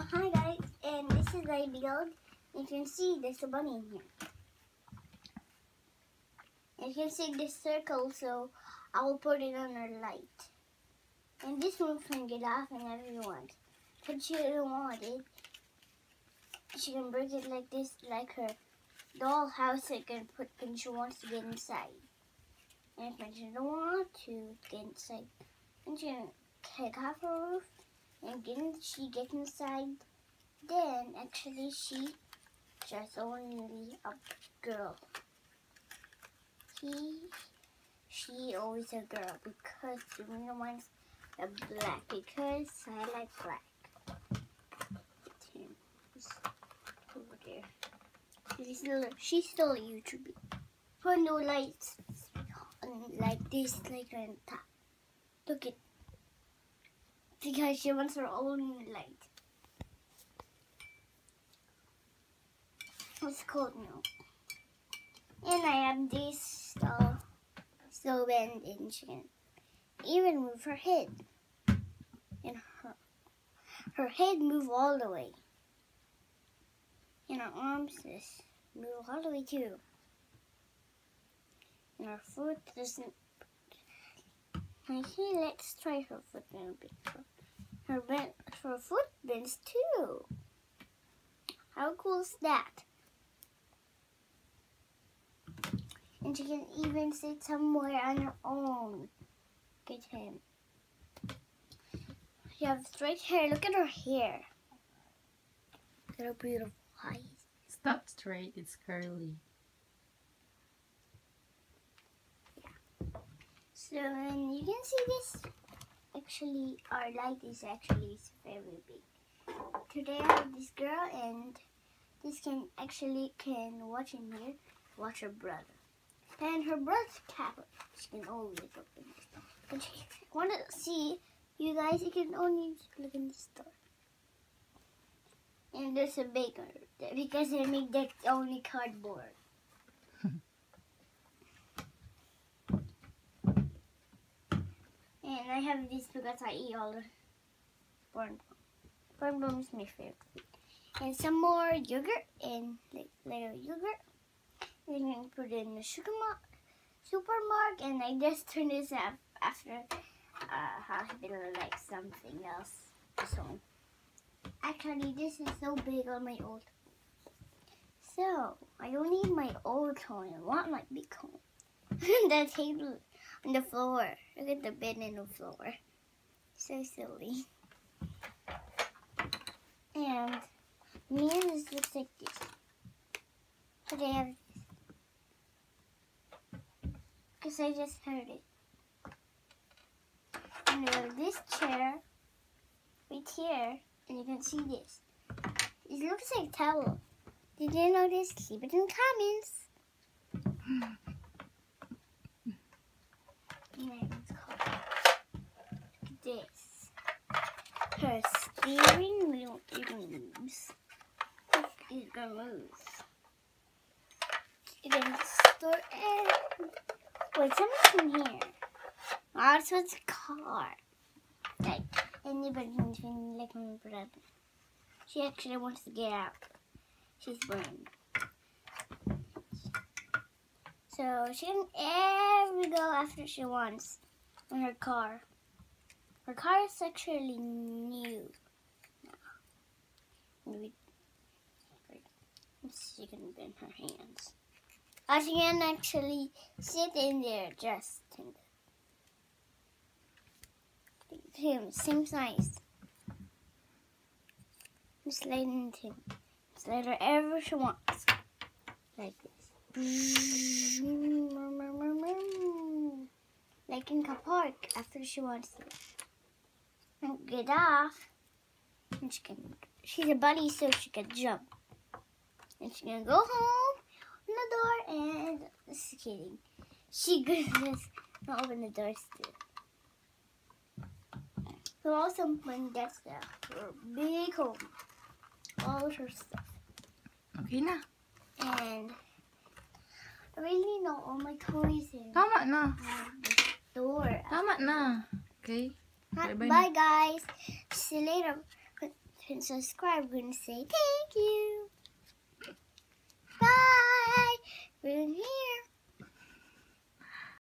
Oh, hi guys, and this is build. You can see there's a bunny in here. You can see this circle, so I will put it on her light. And this one can get off whenever you want. But she don't want it. She can break it like this, like her dollhouse it can put when she wants to get inside. And when she don't want to get inside, then she can take off her roof and in, she get inside. Then actually she just only a girl. He, she always a girl because the real one's a black because I like black. Over there. She's still, she's still a YouTuber. Put no lights like this, like on top. Look at because she wants her own light. It's cold now. And I have this stove, stove and and she can even move her head. And her her head move all the way. And her arms just move all the way too. And her foot doesn't Okay, let's try her foot a bit. Her, bend, her foot bends too. How cool is that? And she can even sit somewhere on her own. Get him. She has straight hair. Look at her hair. Look at her beautiful eyes. It's not straight, it's curly. Yeah. So and you can see this. Actually, our light is actually very big. Today I have this girl and this can actually can watch in here, watch her brother. And her brother's tablet. She can always open this. But she want to see you guys, you can only look in this door. And there's a baker uh, because they made that only cardboard. And I have this because I eat all the corn corn is my favorite. And some more yogurt and like little yogurt. And then put it in the sugar mark, supermark, and I just turn this up after uh, hospital like something else. So actually, this is so big on my old. So I don't need my old cone. I want my big the table on the floor. Look at the bed and the floor. So silly. And me and this looks like this. But I have this. Because I just heard it. And we have this chair right here. And you can see this. It looks like towel. Did you notice? Keep it in the comments. this. Her steering wheel even moves. Gonna move. You can store it. Wait, someone's in here. Oh, so it's a car. Like anybody can turn like my brother. She actually wants to get out. She's born. So she can ever go after she wants in her car. Her car is actually new. Maybe she can bend her hands. Uh, she can actually sit in there just him, same size. Just slide into him. Slide wherever she wants. Like this. Like in the park after she wants to get off. And she can, she's a bunny, so she can jump. And she's gonna go home, open the door, and just kidding. She could just not open the door still. So also when that's there, her big home, all her stuff. Okay now. And I really know all my toys in Tama na. the door. Tama na. Okay. Hi- Bye-bye. Bye, guys. See you later and subscribe, we're going to say thank you. Bye. We're here.